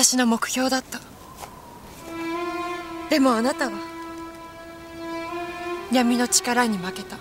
私の目標だった。でもあなたは闇の力に負けた。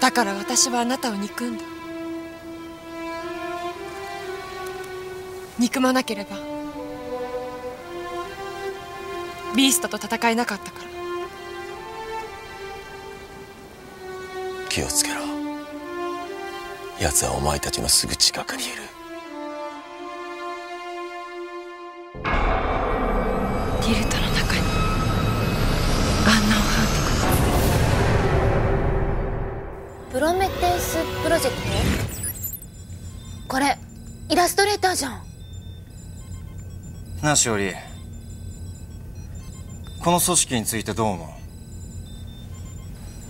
だから私はあなたを憎んだ。憎まなければビーストと戦えなかったから。気をつけろ。奴はお前たちのすぐ近くにいる。ジェクトこれイラストレーターじゃん。なあしおりこの組織についてどう思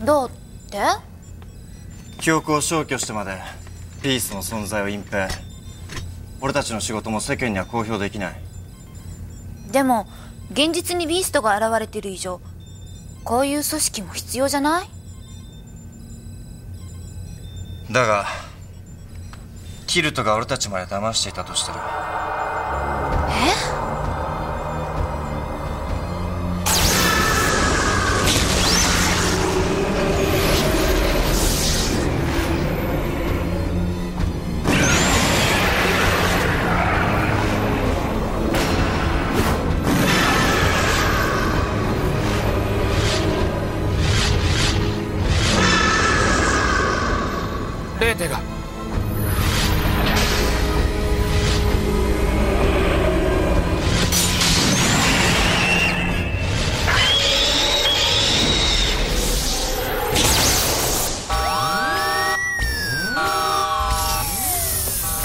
う？どうって？記憶を消去してまでピースの存在を隠蔽。俺たちの仕事も世間には公表できない。でも現実にビーストが現れている以上こういう組織も必要じゃない？だがキルトが俺たちまで騙していたとしたらえ？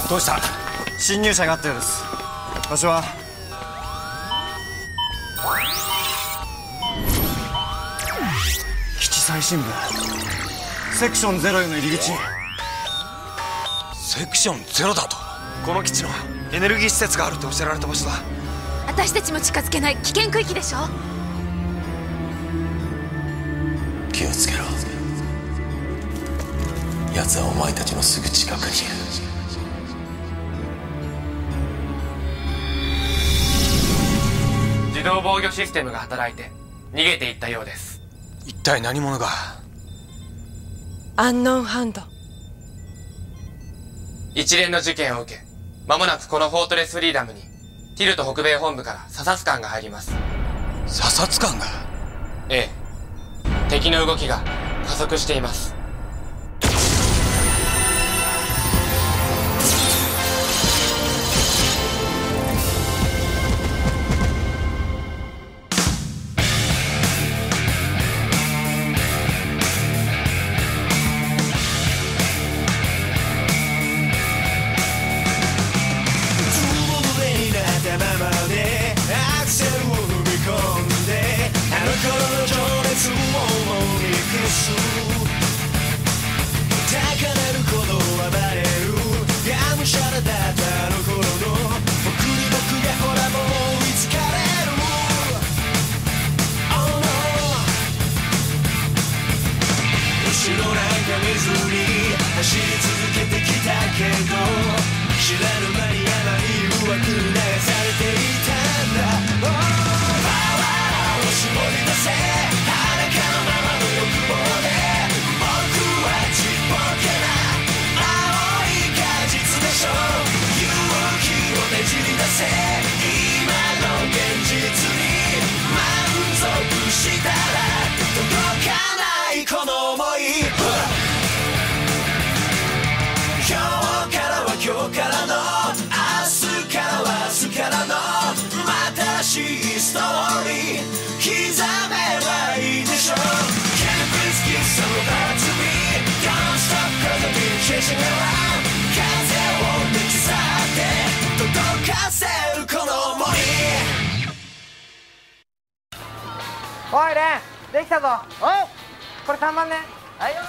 どうした？侵入者があったようです。場所は？基地最深部セクションゼロへの入り口セクションゼロだと。この基地のエネルギー施設があるって教えられた場所だ。私たちも近づけない危険区域でしょ？気をつけろ。奴はお前たちのすぐ近くにいる。自動防御システムが働いて逃げていったようです。一体何者が？アンノンハンド一連の事件を受け間もなくこのフォートレスフリーダムにティルト北米本部から査察官が入ります。査察官が？ええ。敵の動きが加速していますおいレンできたぞ。おこれ3番ねはい。よ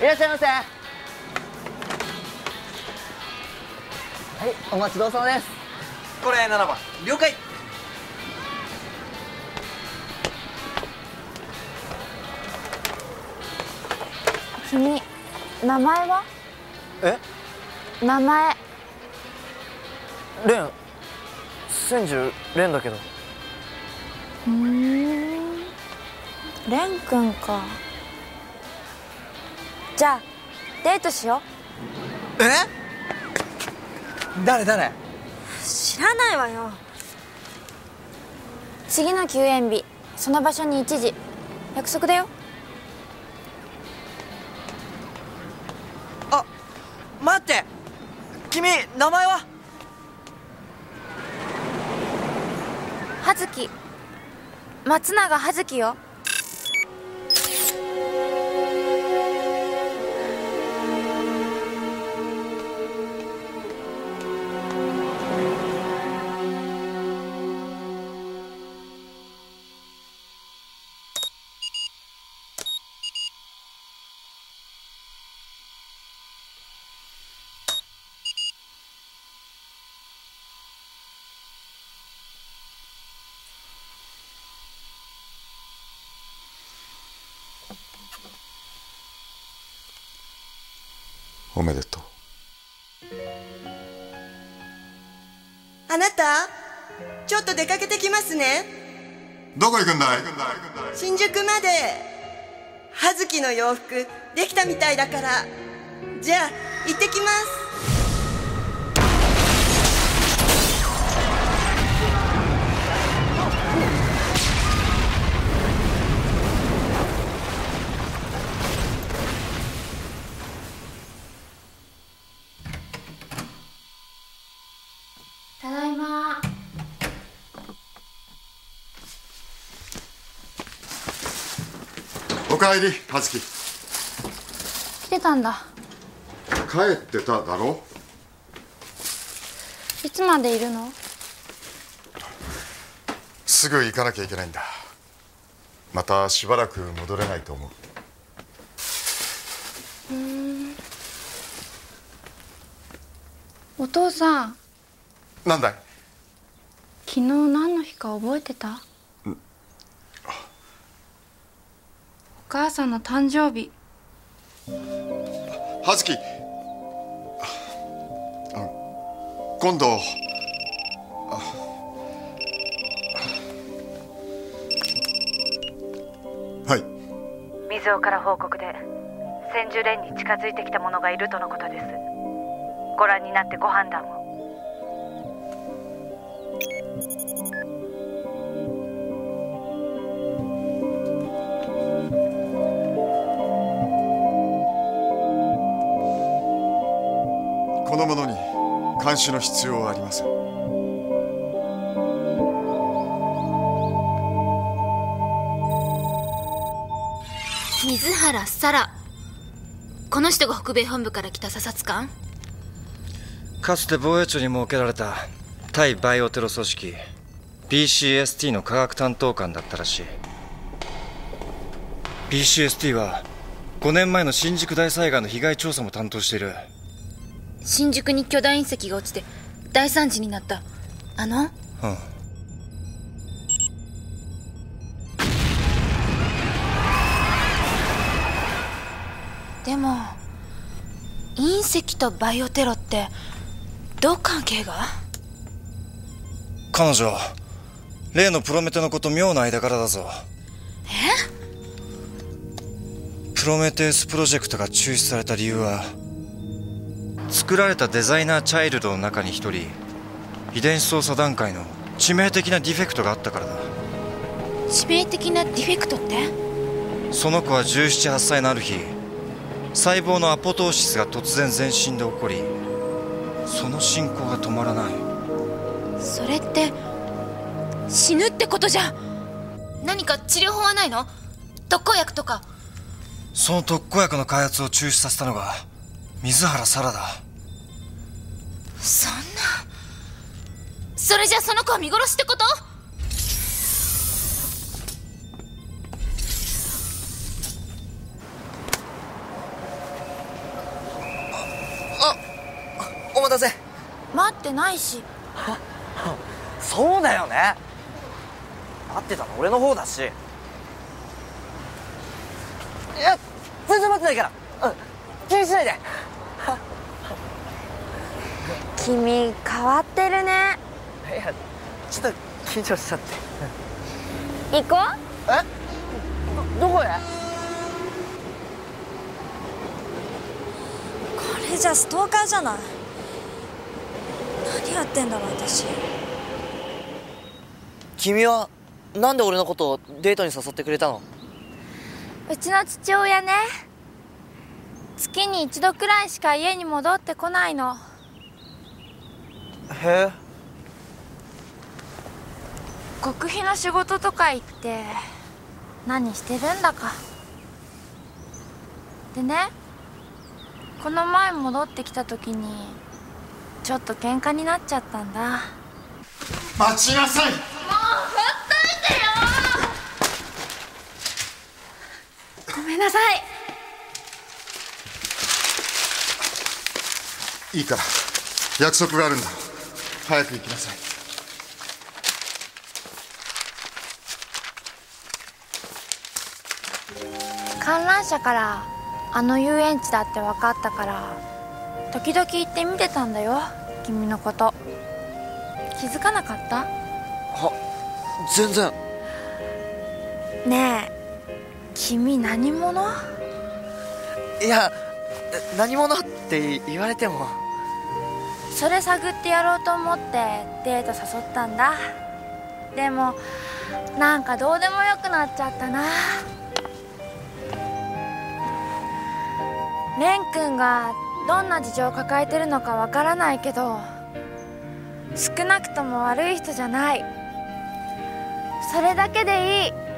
い。らっしゃいませ。はいお待ちどうさまです。これ7番了解。君名前は？え？名前。レン千住レンだけど。ふん。レン君か。じゃあデートしよえ？誰誰？う知らないわよ。次の休園日その場所に1時。約束だよ。あ待って。君名前は？葉月。松永葉月よ。あなたちょっと出かけてきますね。どこ行くんだい？新宿まで。葉月の洋服できたみたいだから。じゃあ行ってきますおかえり葉月来てたんだ。帰ってただろ？いつまでいるの？すぐ行かなきゃいけないんだ。またしばらく戻れないと思う。お父さん。なんだい？昨日何の日か覚えてた？母さんの誕生日。葉月今度。あはい。水尾から報告で千住連に近づいてきた者がいるとのことです。ご覧になってご判断を監視の必要はありません。水原沙羅この人が北米本部から来た査察官かつて防衛庁に設けられた対バイオテロ組織 BCST の科学担当官だったらしい。BCST は5年前の新宿大災害の被害調査も担当している新宿に巨大隕石が落ちて大惨事になった。あの？うん。でも隕石とバイオテロってどう関係が？彼女例のプロメテのこと妙な間柄だぞ。プロメテウスプロジェクトが中止された理由は作られたデザイナーチャイルドの中に一人遺伝子操作段階の致命的な defect があったからだ。致命的な defect って？その子は1718歳のある日細胞のアポトーシスが突然全身で起こりその進行が止まらない。それって死ぬってことじゃ？ん何か治療法はないの？特効薬とか？その特効薬の開発を中止させたのが水原沙羅だそんな。それじゃその子は見殺しってこと？お待たせ。待ってないし。そうだよね。待ってたの俺の方だし。いや全然待ってないから。気にしないで。君変わってるね。いやちょっと緊張しちゃって。行こどどこへ？これじゃストーカーじゃない。何やってんだろう私。君はなんで俺のことをデートに誘ってくれたの？ううちの父親ね月に一度くらいしか家に戻ってこないの。へえ。極秘の仕事とか行って何してるんだか。でねこの前戻ってきた時にちょっと喧嘩になっちゃったんだ。待ちなさい。ごめんなさいいいから。約束があるんだ。早く行きなさい。観覧車からあの遊園地だって分かったから時々行って見てたんだよ君のこと。気づかなかった？は全然。ねえ君何者？いやえ何者？ってって言われても。それ探ってやろうと思ってデート誘ったんだ。でもなんかどうでもよくなっちゃったな。蓮くんがどんな事情を抱えてるのかわからないけど少なくとも悪い人じゃない。それだけでいい。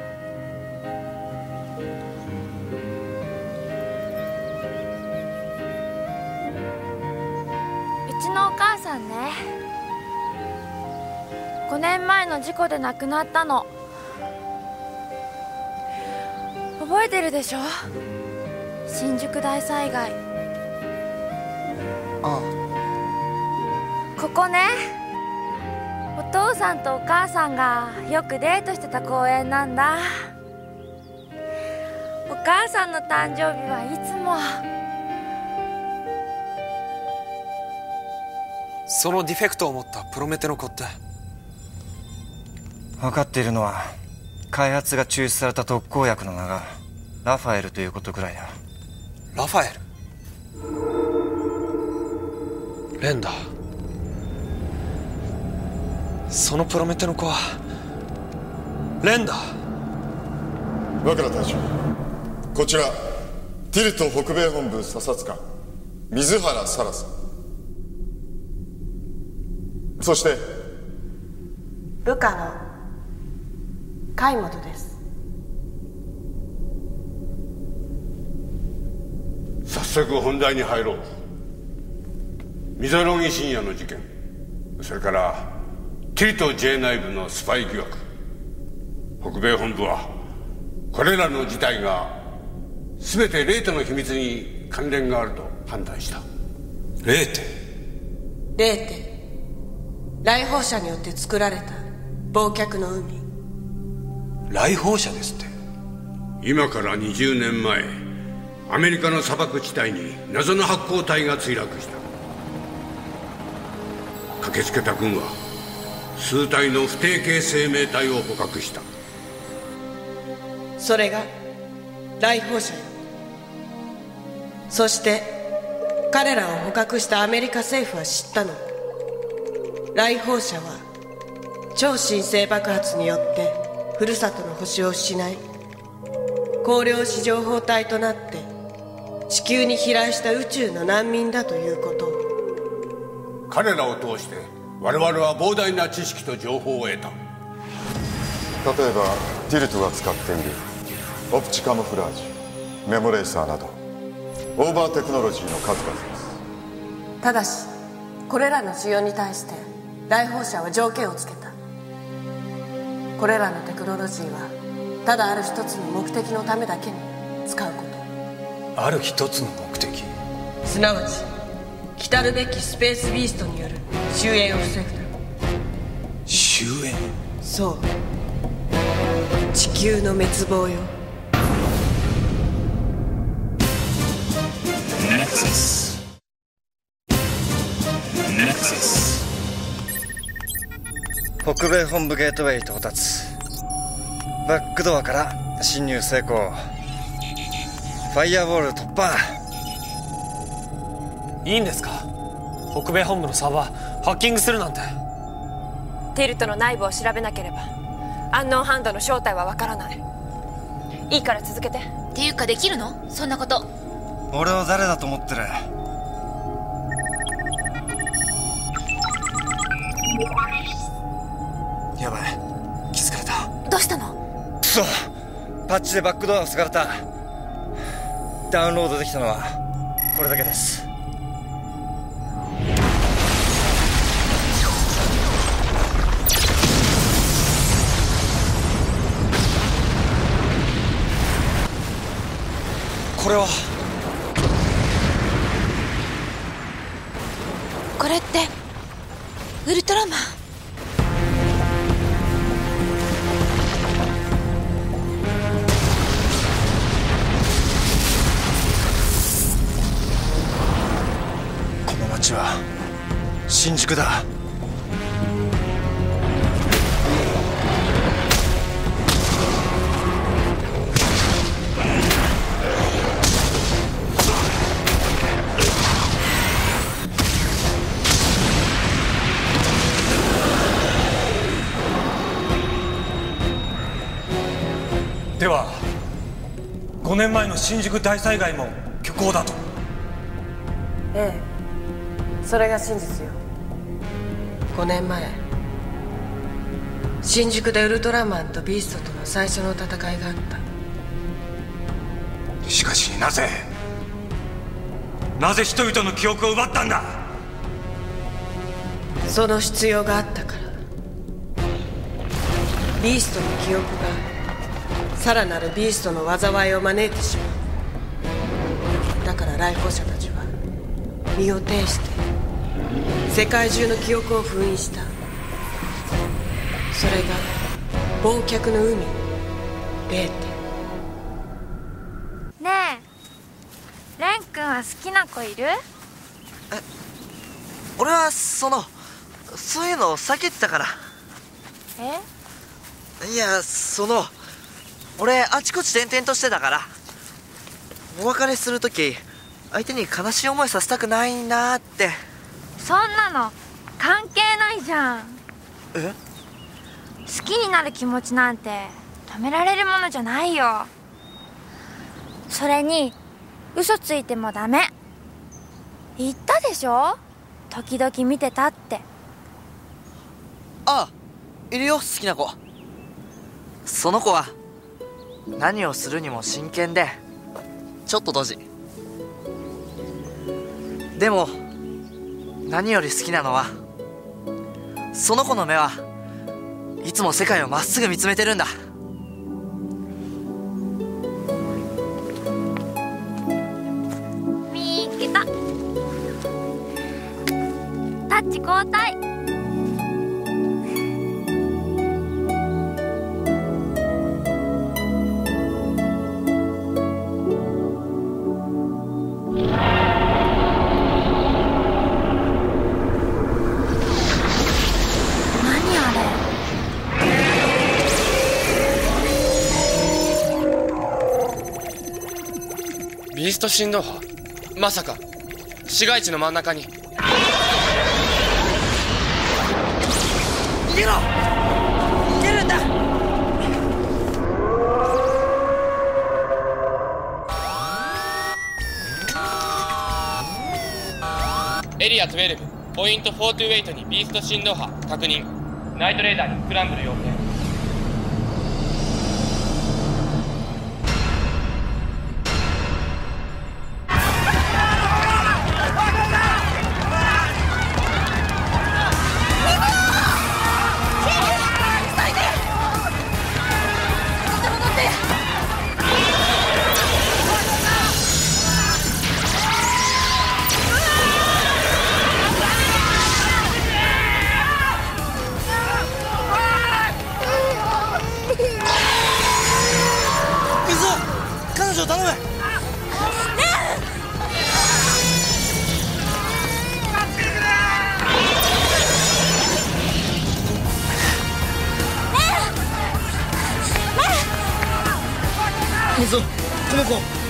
年前の事故で亡くなったの。覚えてるでしょ？新宿大災害。あ。ここね。お父さんとお母さんがよくデートしてた公園なんだ。お母さんの誕生日はいつも。そのディフェクトを持ったプロメテの子って分かっているのは開発が中止された特効薬の名がラファエルということくらいだ。ラファエル？レンダそのプロメテの子はレンダ若良隊長こちらティルト北米本部査察官水原沙羅さん。そして部下の貝本です。早速本題に入ろう。溝呂木深夜の事件。それからティルト J 内部のスパイ疑惑。北米本部はこれらの事態が全てレーテの秘密に関連があると判断した。レーテ。レーテ。来訪者によって作られた忘却の海来訪者ですって。今から20年前アメリカの砂漠地帯に謎の発光体が墜落した。駆けつけた軍は数体の不定形生命体を捕獲した。それが来訪者。よそして彼らを捕獲したアメリカ政府は知ったの。来訪者は超新星爆発によってふるさとの星を失い光量子情報体となって地球に飛来した宇宙の難民だということ。を彼らを通して我々は膨大な知識と情報を得た。例えばティルトが使っている。オプチカモフラージュ。メモレーサーなど。オーバーテクノロジーの数々です。ただしこれらの需要に対して来訪者は条件をつけた。これらのテクノロジーはただある一つの目的のためだけに使うこと。ある一つの目的？すなわち来たるべきスペースビーストによる終焉を防ぐため。終焉？そう。地球の滅亡よ。Nexus. Nexus. 北米本部ゲートウェイ到達バックドアから侵入成功。ファイアボール突破。いいんですか？北米本部のサーバーハッキングするなんて。ティルトの内部を調べなければアンノンハンドの正体はわからない。いいから続けて。っていうかできるの？そんなこと。俺を誰だと思ってる？やばい。気づかれた。どうしたの？クソパッチでバックドアを塞がれた。ダウンロードできたのはこれだけです。これは。これってウルトラマン？この街は新宿だ。では5年前の新宿大災害も虚構だと。ええそれが真実よ。5年前新宿でウルトラマンとビーストとの最初の戦いがあった。しかしなぜなぜ人々の記憶を奪ったんだ？その必要があったから。ビーストの記憶がさらなるビーストの災いを招いてしまう。だから来訪者たちは身を挺して世界中の記憶を封印した。それが忘却の海レーテねえレン君は好きな子いる？俺はそのそういうのを避けてたから。え？いやその俺あちこち転々としてたから。お別れする時相手に悲しい思いさせたくないなってそんなの関係ないじゃん。え？好きになる気持ちなんて止められるものじゃないよ。それに嘘ついてもダメ。言ったでしょ？時々見てたって。ああいるよ好きな子。その子は何をするにも真剣でちょっとドジ。でも何より好きなのはその子の目はいつも世界をまっすぐ見つめてるんだ。見つけた。タッチ交代。振動波まさか。市街地の真ん中に。逃げろ！逃げるんだ！エリア12ポイント428にビースト振動波確認。ナイトレーダーにスクランブル要請子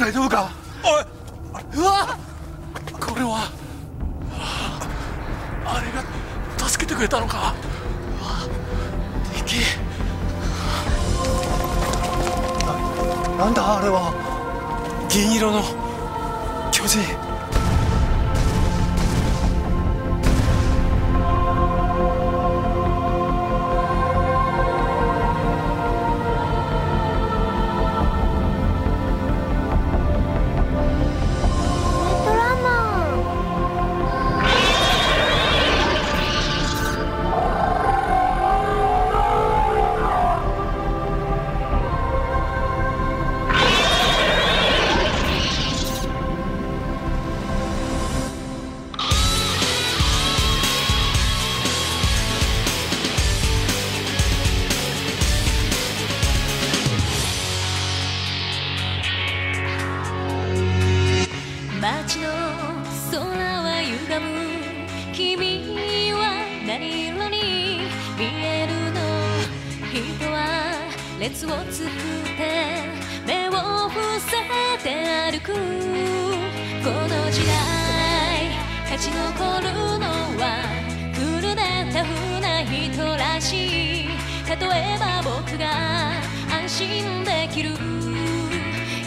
大丈夫か？おい！うわ！これはあれが助けてくれたのか？敵。ななんだあれは？銀色の巨人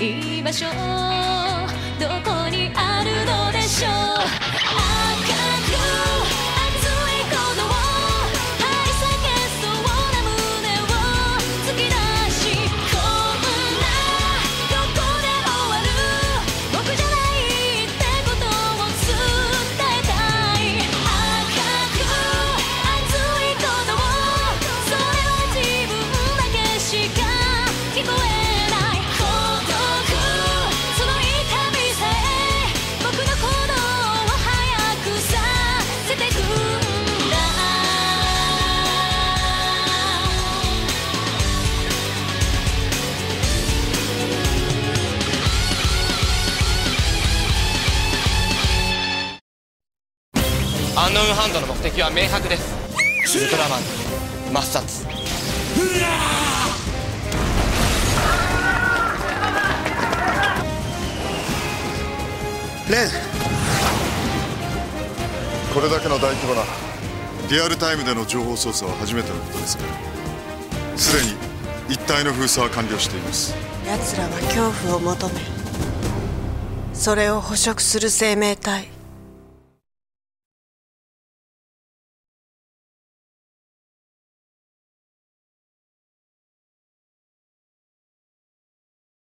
居場所どこにあるのでしょう。アンノウンハンドの目的は明白です。ウルトラマン。抹殺。レン。これだけの大規模なリアルタイムでの情報操作は初めてのことですがすでに一体の封鎖は完了しています。奴らは恐怖を求めそれを捕食する生命体